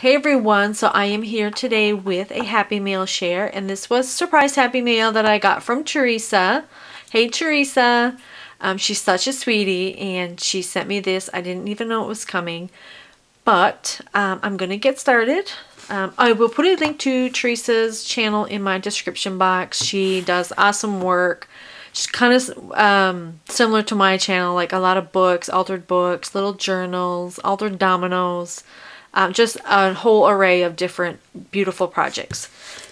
Hey everyone, so I am here today with a Happy Mail share and this was surprise Happy Mail that I got from Teresa. Hey Teresa, um, she's such a sweetie and she sent me this. I didn't even know it was coming, but um, I'm going to get started. Um, I will put a link to Teresa's channel in my description box. She does awesome work. She's kind of um, similar to my channel, like a lot of books, altered books, little journals, altered dominoes, um, just a whole array of different beautiful projects.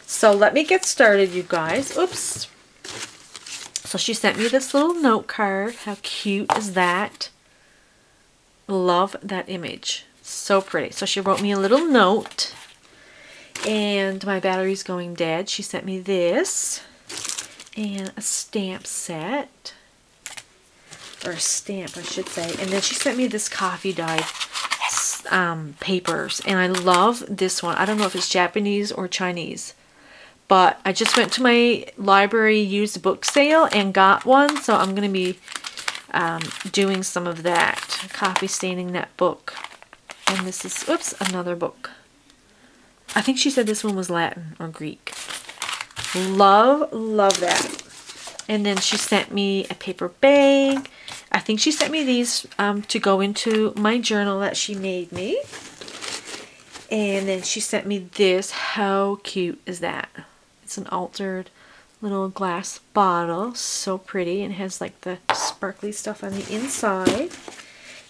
So let me get started, you guys. Oops. So she sent me this little note card. How cute is that? Love that image. So pretty. So she wrote me a little note. And my battery's going dead. She sent me this. And a stamp set. Or a stamp, I should say. And then she sent me this coffee dyed um, papers and I love this one. I don't know if it's Japanese or Chinese but I just went to my library used book sale and got one so I'm going to be um, doing some of that. Coffee staining that book. And this is, oops, another book. I think she said this one was Latin or Greek. Love, love that. And then she sent me a paper bag I think she sent me these um, to go into my journal that she made me. And then she sent me this. How cute is that? It's an altered little glass bottle. So pretty. And has like the sparkly stuff on the inside.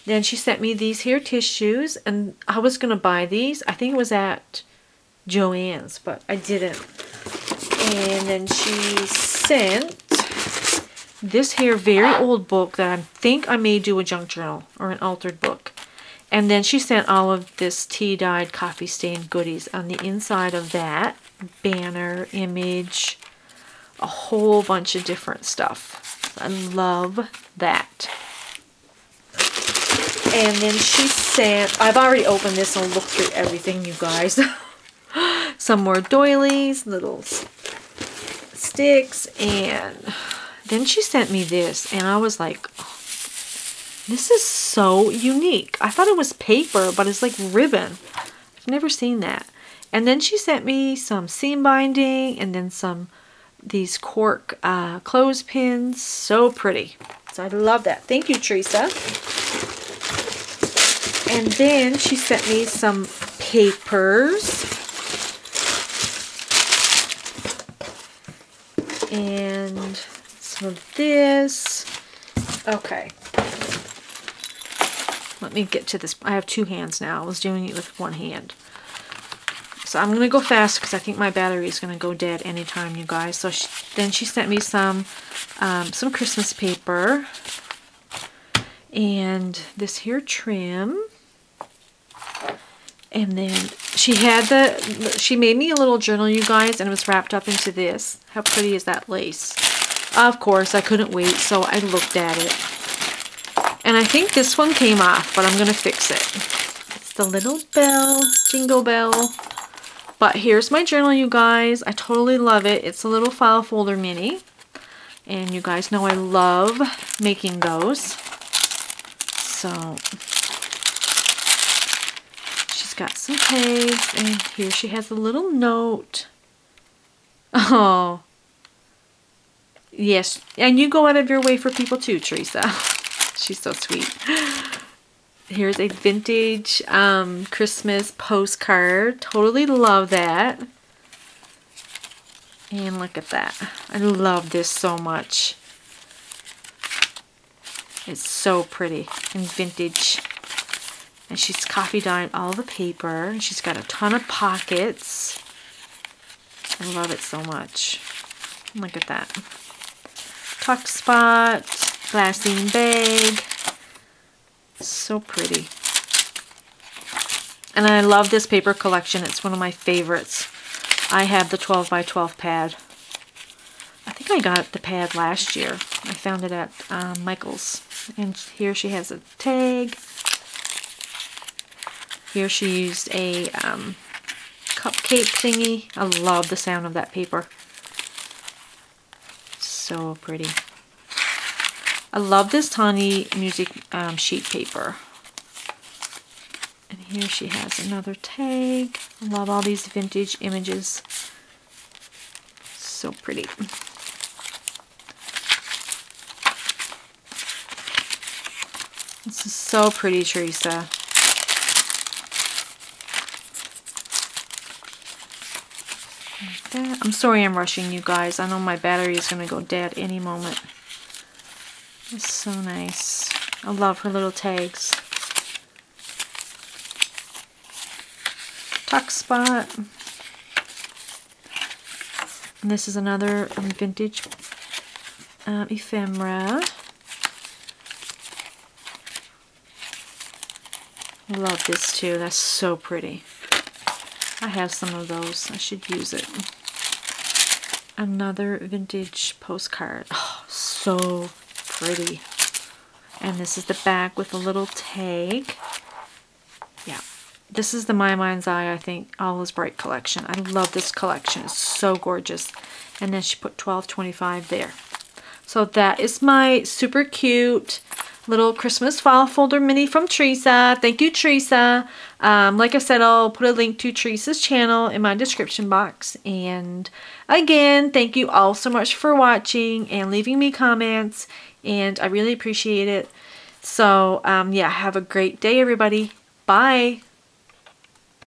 Then she sent me these here tissues. And I was going to buy these. I think it was at Joann's. But I didn't. And then she sent this here very old book that I think I may do a junk journal or an altered book. And then she sent all of this tea-dyed coffee-stained goodies on the inside of that. Banner, image, a whole bunch of different stuff. I love that. And then she sent, I've already opened this and looked through everything, you guys. Some more doilies, little sticks, and then she sent me this, and I was like, this is so unique. I thought it was paper, but it's like ribbon. I've never seen that. And then she sent me some seam binding and then some these cork uh, clothespins. So pretty. So I love that. Thank you, Teresa. And then she sent me some papers. And this. Okay. Let me get to this. I have two hands now. I was doing it with one hand. So I'm going to go fast because I think my battery is going to go dead anytime, you guys. So she, then she sent me some, um, some Christmas paper. And this here trim. And then she had the, she made me a little journal, you guys, and it was wrapped up into this. How pretty is that lace? Of course, I couldn't wait, so I looked at it. And I think this one came off, but I'm going to fix it. It's the little bell, jingle bell. But here's my journal, you guys. I totally love it. It's a little file folder mini. And you guys know I love making those. So, she's got some tags. And here she has a little note. Oh, Yes, and you go out of your way for people too, Teresa. She's so sweet. Here's a vintage um, Christmas postcard. Totally love that. And look at that. I love this so much. It's so pretty and vintage. And she's coffee dyed all the paper. And she's got a ton of pockets. I love it so much. Look at that tuck spot, glassine bag. So pretty. And I love this paper collection. It's one of my favorites. I have the 12 by 12 pad. I think I got the pad last year. I found it at um, Michael's. And here she has a tag. Here she used a um, cupcake thingy. I love the sound of that paper so pretty. I love this tiny music um, sheet paper. And Here she has another tag. I love all these vintage images. So pretty. This is so pretty, Teresa. I'm sorry I'm rushing you guys. I know my battery is going to go dead any moment. It's so nice. I love her little tags. Tuck spot. And this is another vintage um, ephemera. I love this too. That's so pretty. I have some of those. I should use it. Another vintage postcard. Oh, so pretty. And this is the back with a little tag. Yeah. This is the My Mind's Eye, I think, All Is Bright collection. I love this collection. It's so gorgeous. And then she put 12.25 there. So that is my super cute little Christmas file folder mini from Teresa. Thank you, Teresa. Um, like I said, I'll put a link to Teresa's channel in my description box. And again, thank you all so much for watching and leaving me comments. And I really appreciate it. So, um, yeah, have a great day, everybody. Bye.